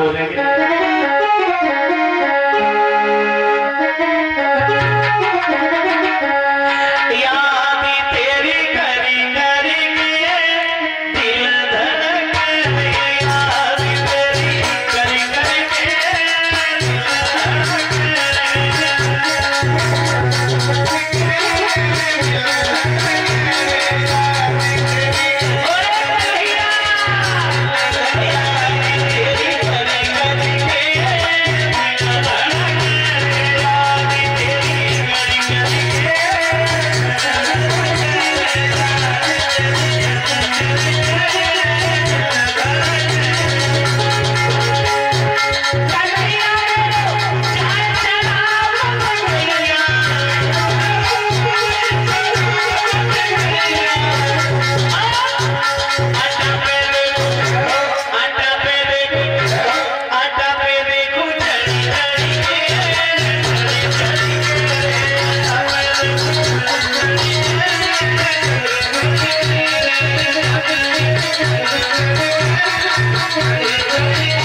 बोलेंगे I'm Thank you.